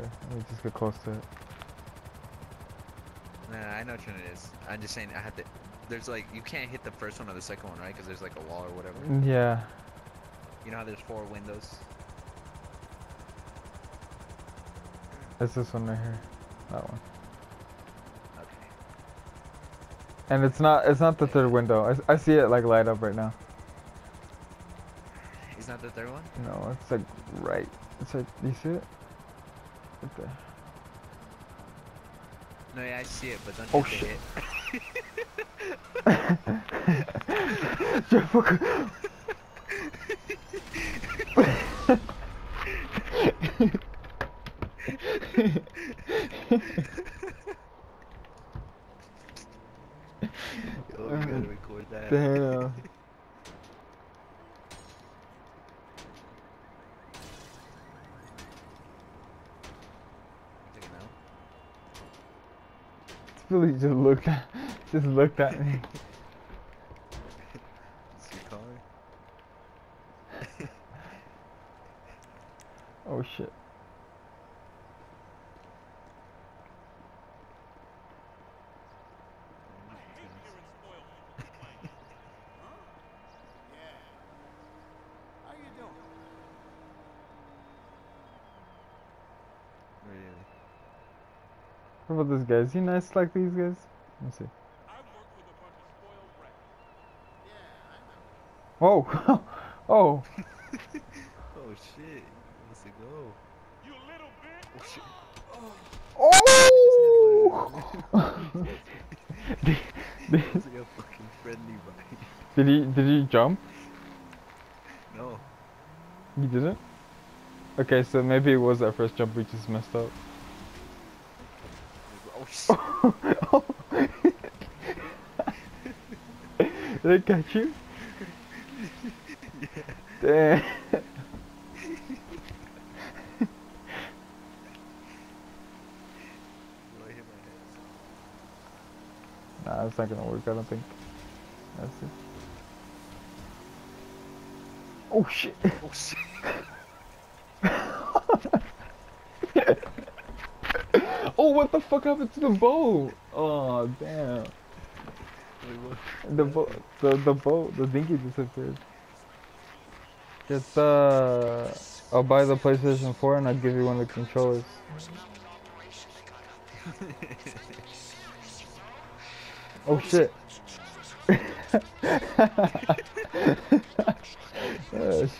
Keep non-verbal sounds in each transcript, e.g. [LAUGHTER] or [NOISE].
Let me just get close to it. Nah, I know which one it is. I'm just saying I have to. There's like you can't hit the first one or the second one, right? Because there's like a wall or whatever. Mm, yeah. You know how there's four windows. It's this one right here. That one. Okay. And it's not it's not the third window. I, I see it like light up right now. Is not the third one? No, it's like right. It's like you see it? There. No, yeah, I see it, but don't Oh, shit. hit. [LAUGHS] Yo, we gotta record that. Damn. Check it out. Billy just looked at just looked at me. It's your car. Oh shit. What about this guy? Is he nice like these guys? Let me see. I work with a bunch of spoiled brats. Yeah, I know. Whoa! [LAUGHS] oh! [LAUGHS] Oh shit. It go? You little bitch! Oh shit. Oh! did, did, It's like a fucking friendly vibe. did he did he jump? No. He didn't? Okay, so maybe it was that first jump we just messed up. Oh shit. Did it catch you? Damn. I hit my head. Nah, it's not gonna work, I don't think. That's it. Oh shit! Oh shit. What the fuck happened to the boat? Oh, damn. Wait. The boat, the, the boat, the dinghy disappeared. Just, uh, I'll buy the PlayStation 4 and I'll give you one of the controllers. [LAUGHS] Oh shit. Oh, [LAUGHS] sh-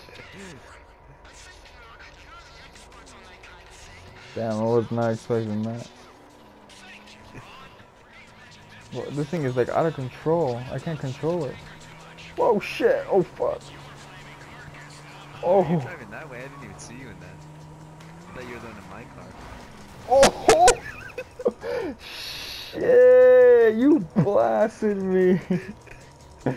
Damn, I was not expecting that. Well, this thing is like out of control. I can't control it. Whoa, shit! Oh fuck! You're Oh, driving that way. I didn't even see you in that. I thought you were going in my car. oh! [LAUGHS] Shit! You blasted me. [LAUGHS]